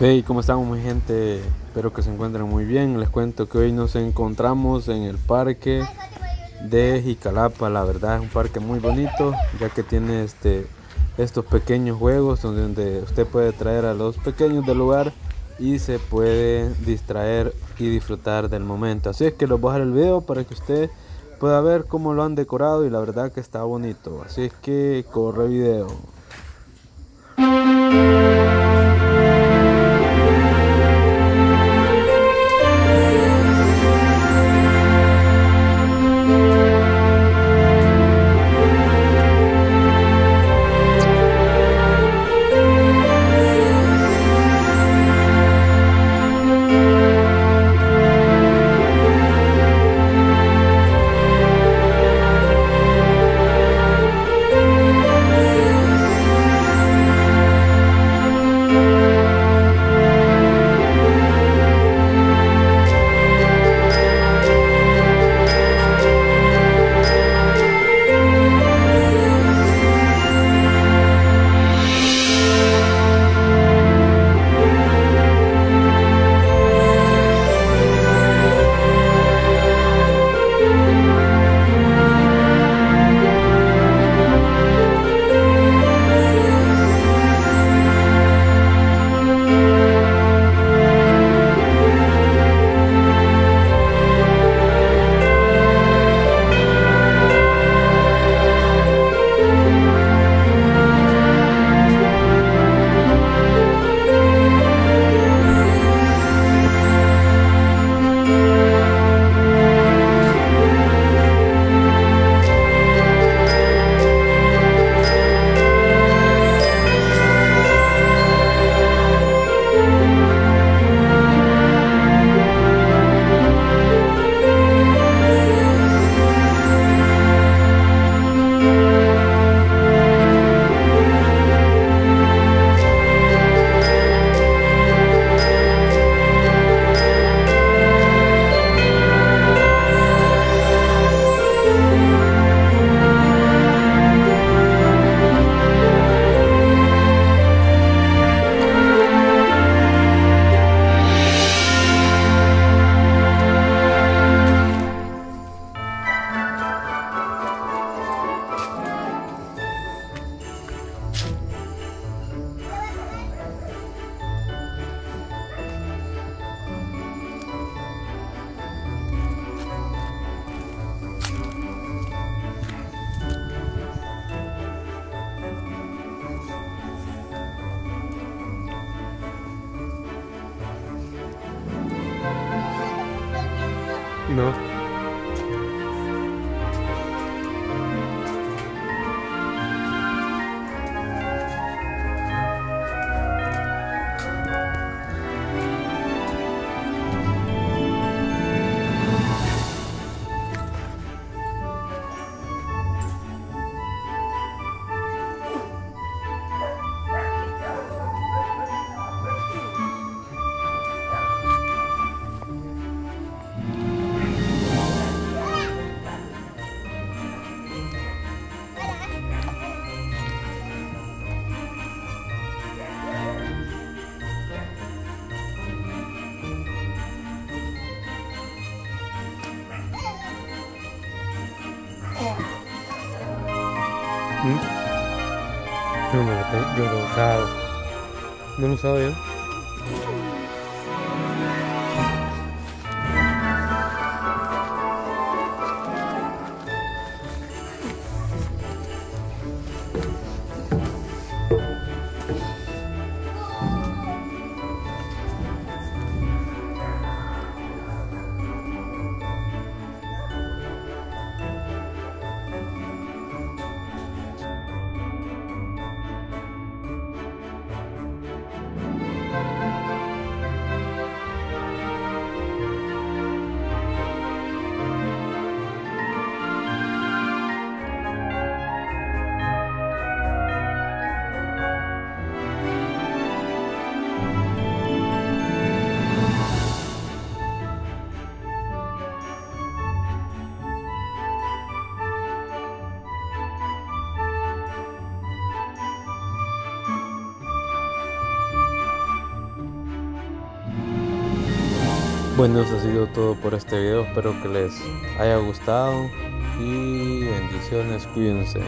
Hey, ¿cómo estamos mi gente? Espero que se encuentren muy bien. Les cuento que hoy nos encontramos en el parque de Jicalapa. La verdad es un parque muy bonito, ya que tiene este, estos pequeños juegos donde usted puede traer a los pequeños del lugar y se puede distraer y disfrutar del momento. Así es que les voy a dejar el video para que usted pueda ver cómo lo han decorado y la verdad que está bonito. Así es que corre video. No. ¿Mm? Yo no, lo yo lo he usado. ¿No lo he usado yo? Bueno, eso ha sido todo por este video. Espero que les haya gustado y bendiciones. Cuídense.